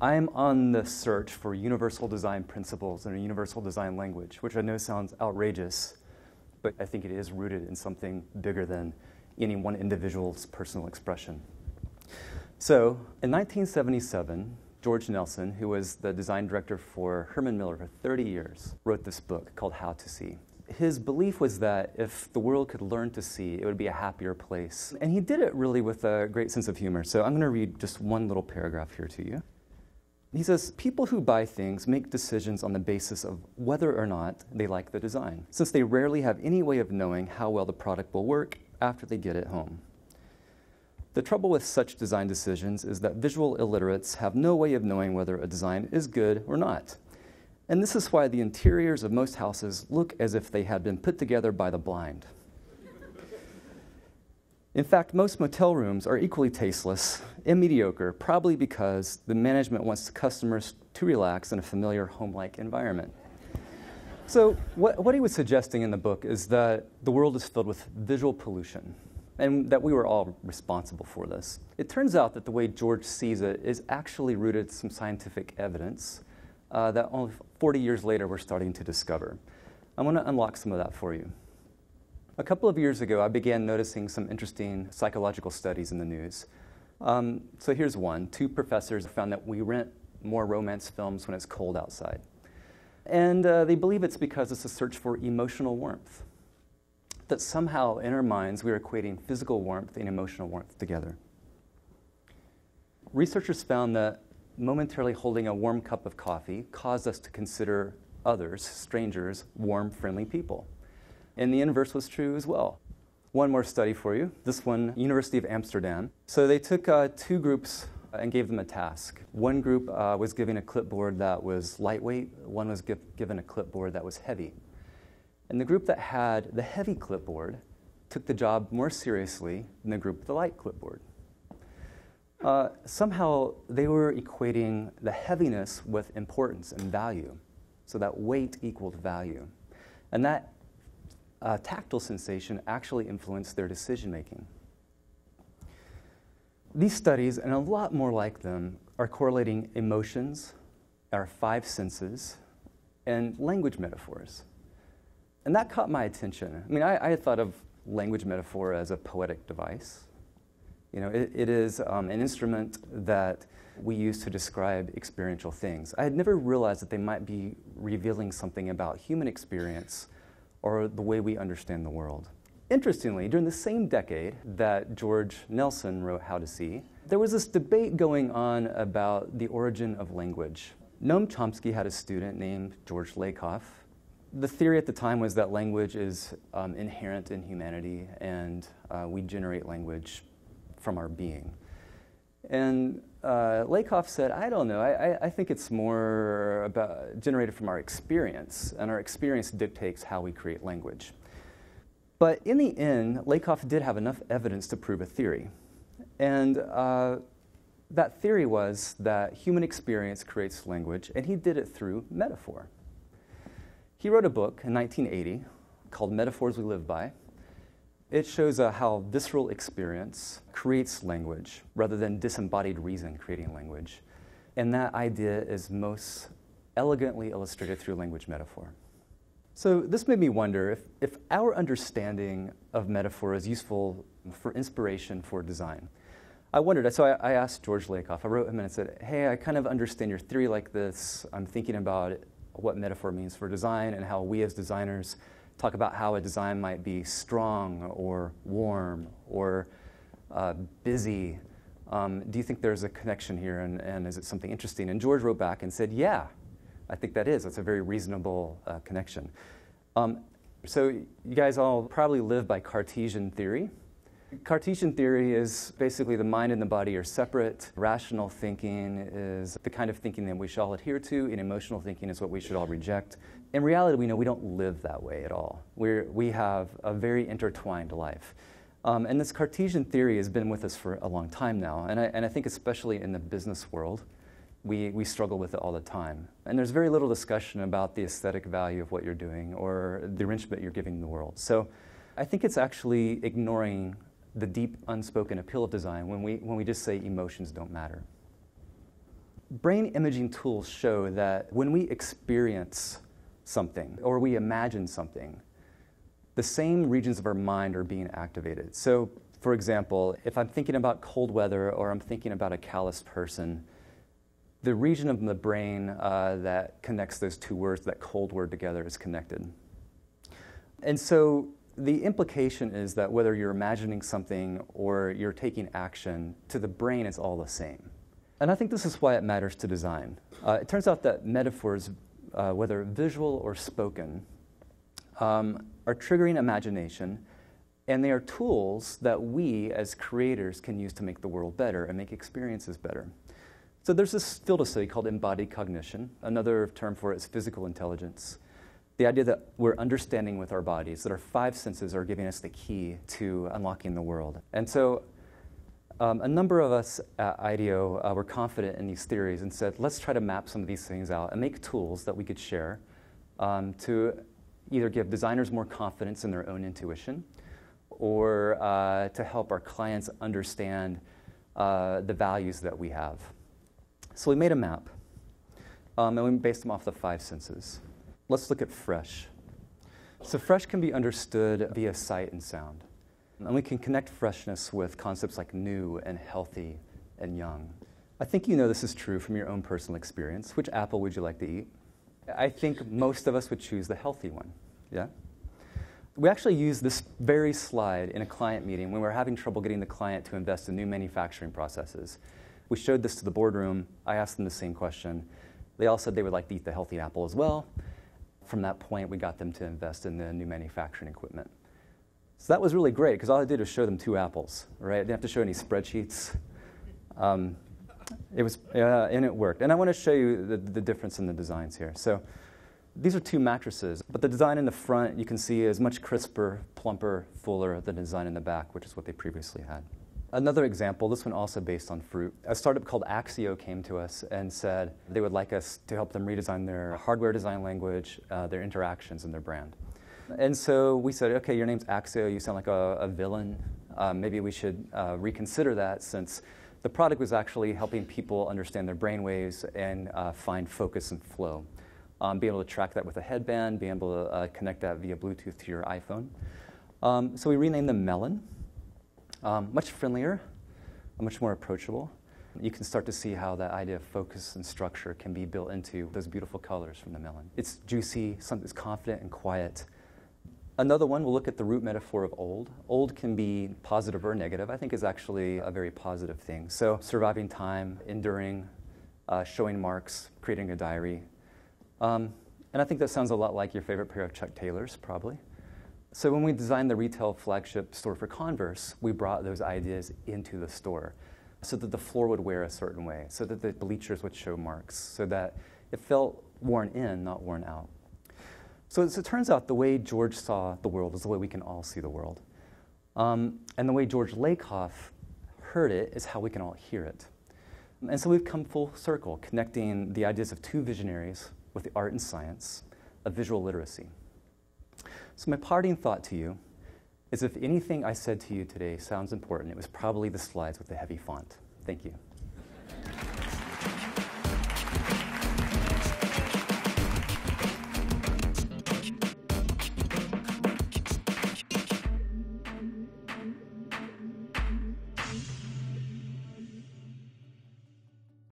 I'm on the search for universal design principles and a universal design language, which I know sounds outrageous, but I think it is rooted in something bigger than any one individual's personal expression. So, in 1977, George Nelson, who was the design director for Herman Miller for 30 years, wrote this book called How to See his belief was that if the world could learn to see, it would be a happier place. And he did it really with a great sense of humor. So I'm going to read just one little paragraph here to you. He says, People who buy things make decisions on the basis of whether or not they like the design, since they rarely have any way of knowing how well the product will work after they get it home. The trouble with such design decisions is that visual illiterates have no way of knowing whether a design is good or not. And this is why the interiors of most houses look as if they had been put together by the blind. In fact, most motel rooms are equally tasteless and mediocre, probably because the management wants customers to relax in a familiar home like environment. So, what, what he was suggesting in the book is that the world is filled with visual pollution and that we were all responsible for this. It turns out that the way George sees it is actually rooted in some scientific evidence uh, that only 40 years later we're starting to discover. I want to unlock some of that for you. A couple of years ago, I began noticing some interesting psychological studies in the news. Um, so here's one. Two professors found that we rent more romance films when it's cold outside. And uh, they believe it's because it's a search for emotional warmth. That somehow in our minds we're equating physical warmth and emotional warmth together. Researchers found that momentarily holding a warm cup of coffee caused us to consider others, strangers, warm, friendly people. And the inverse was true as well. One more study for you. This one, University of Amsterdam. So they took uh, two groups and gave them a task. One group uh, was given a clipboard that was lightweight, one was give, given a clipboard that was heavy. And the group that had the heavy clipboard took the job more seriously than the group with the light clipboard. Uh, somehow they were equating the heaviness with importance and value. So that weight equaled value. And that uh, tactile sensation actually influenced their decision making. These studies, and a lot more like them, are correlating emotions, our five senses, and language metaphors. And that caught my attention. I mean, I, I had thought of language metaphor as a poetic device. You know, it, it is um, an instrument that we use to describe experiential things. I had never realized that they might be revealing something about human experience or the way we understand the world. Interestingly, during the same decade that George Nelson wrote How to See, there was this debate going on about the origin of language. Noam Chomsky had a student named George Lakoff. The theory at the time was that language is um, inherent in humanity and uh, we generate language from our being. And uh, Lakoff said, I don't know, I, I think it's more about generated from our experience, and our experience dictates how we create language. But in the end, Lakoff did have enough evidence to prove a theory. And uh, that theory was that human experience creates language, and he did it through metaphor. He wrote a book in 1980 called Metaphors We Live By, it shows uh, how visceral experience creates language rather than disembodied reason creating language. And that idea is most elegantly illustrated through language metaphor. So, this made me wonder if, if our understanding of metaphor is useful for inspiration for design. I wondered, so I, I asked George Lakoff, I wrote him and I said, Hey, I kind of understand your theory like this. I'm thinking about what metaphor means for design and how we as designers talk about how a design might be strong or warm or uh, busy. Um, do you think there's a connection here and, and, is it something interesting? And George wrote back and said, Yeah, I think that is. That's a very reasonable uh, connection. Um, so, you guys all probably live by Cartesian theory. Cartesian theory is basically the mind and the body are separate. Rational thinking is the kind of thinking that we should all adhere to, and emotional thinking is what we should all reject. In reality, we know we don't live that way at all. We're, we have a very intertwined life. Um, and this Cartesian theory has been with us for a long time now, and I, and I think especially in the business world, we, we struggle with it all the time. And there's very little discussion about the aesthetic value of what you're doing or the enrichment you're giving the world. So I think it's actually ignoring the deep unspoken appeal of design when we, when we just say emotions don't matter. brain imaging tools show that when we experience something or we imagine something, the same regions of our mind are being activated. So, for example, if I'm thinking about cold weather or I'm thinking about a callous person, the region of the brain uh, that connects those two words, that cold word together, is connected. And so the implication is that whether you're imagining something or you're taking action, to the brain it's all the same. And I think this is why it matters to design. Uh, it turns out that metaphors, uh, whether visual or spoken, um, are triggering imagination, and they are tools that we as creators can use to make the world better and make experiences better. So there's this field of study called embodied cognition. Another term for it is physical intelligence. The idea that we're understanding with our bodies, that our five senses are giving us the key to unlocking the world. And so um, a number of us at IDEO uh, were confident in these theories and said, let's try to map some of these things out and make tools that we could share um, to either give designers more confidence in their own intuition or uh, to help our clients understand uh, the values that we have. So we made a map, um, and we based them off the five senses. Let's look at fresh. So fresh can be understood via sight and sound. And we can connect freshness with concepts like new and healthy and young. I think you know this is true from your own personal experience. Which apple would you like to eat? I think most of us would choose the healthy one. Yeah? We actually used this very slide in a client meeting when we were having trouble getting the client to invest in new manufacturing processes. We showed this to the boardroom. I asked them the same question. They all said they would like to eat the healthy apple as well. From that point, we got them to invest in the new manufacturing equipment. So that was really great because all I did was show them two apples, right? I didn't have to show any spreadsheets. Um, it was, uh, and it worked. And I want to show you the, the difference in the designs here. So these are two mattresses, but the design in the front you can see is much crisper, plumper, fuller than the design in the back, which is what they previously had. Another example, this one also based on fruit. A startup called Axio came to us and said they would like us to help them redesign their hardware design language, uh, their interactions, and their brand. And so we said, okay, your name's Axio, you sound like a, a villain. Uh, maybe we should uh, reconsider that since the product was actually helping people understand their brain waves and uh, find focus and flow. Um, being able to track that with a headband, being able to uh, connect that via Bluetooth to your iPhone. Um, so we renamed them Melon. Um, much friendlier, much more approachable. You can start to see how that idea of focus and structure can be built into those beautiful colors from the melon. It's juicy, it's confident and quiet. Another one, we'll look at the root metaphor of old. Old can be positive or negative. I think is actually a very positive thing. So surviving time, enduring, uh, showing marks, creating a diary. Um, and I think that sounds a lot like your favorite pair of Chuck Taylors, probably. So when we designed the retail flagship store for Converse, we brought those ideas into the store so that the floor would wear a certain way, so that the bleachers would show marks, so that it felt worn in, not worn out. So, so it turns out the way George saw the world is the way we can all see the world. Um, and the way George Lakoff heard it is how we can all hear it. And so we've come full circle, connecting the ideas of two visionaries with the art and science of visual literacy. So, my parting thought to you is if anything I said to you today sounds important, it was probably the slides with the heavy font. Thank you.